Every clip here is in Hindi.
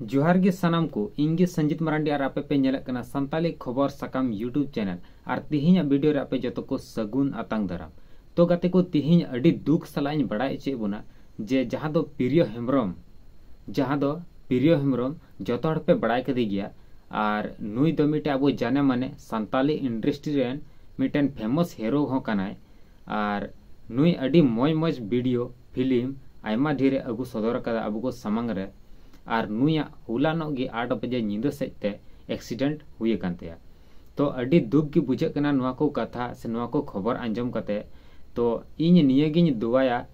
जोहार गे सनाम को इंगे संजीत मरांडी और आपे पे संताली खबर साकाम यूट्यूब चैनल और तिहिኛ वीडियो आपे जतो को सगुन आतंग दराम तो गाते को तिहिñ अडी दुख सलाइन बड़ा चे बुना जे जहाँ दो प्रिय हेमरम जहाँ दो प्रिय हेमरम हड़ पे बड़ा कदी गया और नुई दो मिटे अब जाने माने संताली इंडस्ट्री रेन मिटन फ़ेमस हीरो हो कनाय और नुई अडी मौज मौज वीडियो फ़िल्म आयमा ढेरे अगु सदर कदा अब को और नुया हुलानो आठ बजे नींद सेजते एक्सीडेंट हुए तो अडी दुख गे बुझे नुआ को कथा से नुआ को खबर आंजम कते तो इन निये गिन दुआया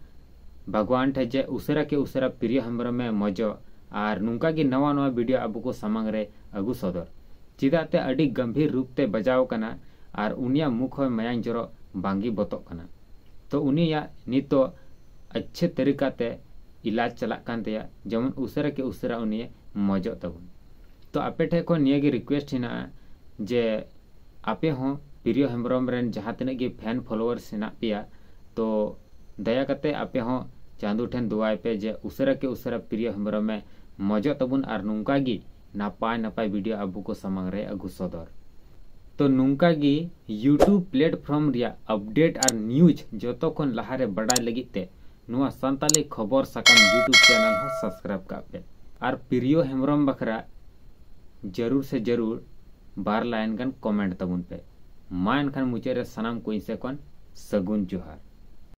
भगवान ठे जे उसरा के उसरा प्रिय हमर में मजो और नुका नवा नवा वीडियो अब को समंग अगु सदर अडी गंभीर रूप ते बजाव कना और उनिया मुख मयांग जरो बांगी बतो कना तो उनिया नितो अच्छे तरीका इलाज चला जमन उसरा के उसरा उन्हें मजो तबन तो आपे ठे को निये रिक्वेस्ट हिना जे आपे हो प्रियो हेम्ब्रम रेन जहाँ गे फ़ैन फॉलोअर्स हिना पिया तो दया करते आपे हो चांदू ठेन दुआई पे जे उसरा के उसरा प्रियो हेम्ब्रम में मजो तबन और नुका नापाय नापाय वीडियो अबू को समंग अगु सदर तो नुका यूट्यूब प्लेटफॉर्म अपडेट और न्यूज़ जो कौन लहारे बड़ा लगी ते नुआ संताली खबर साकाम यूट्यूब चैनल हो सब्सक्राइब का पे और प्रियो हेम्रम बखरा ज़रूर से ज़रूर बार लाइन गन कमेंट तबुन पे। मा एनखान मुचे रे सनाम कुछ सगुन जोहार।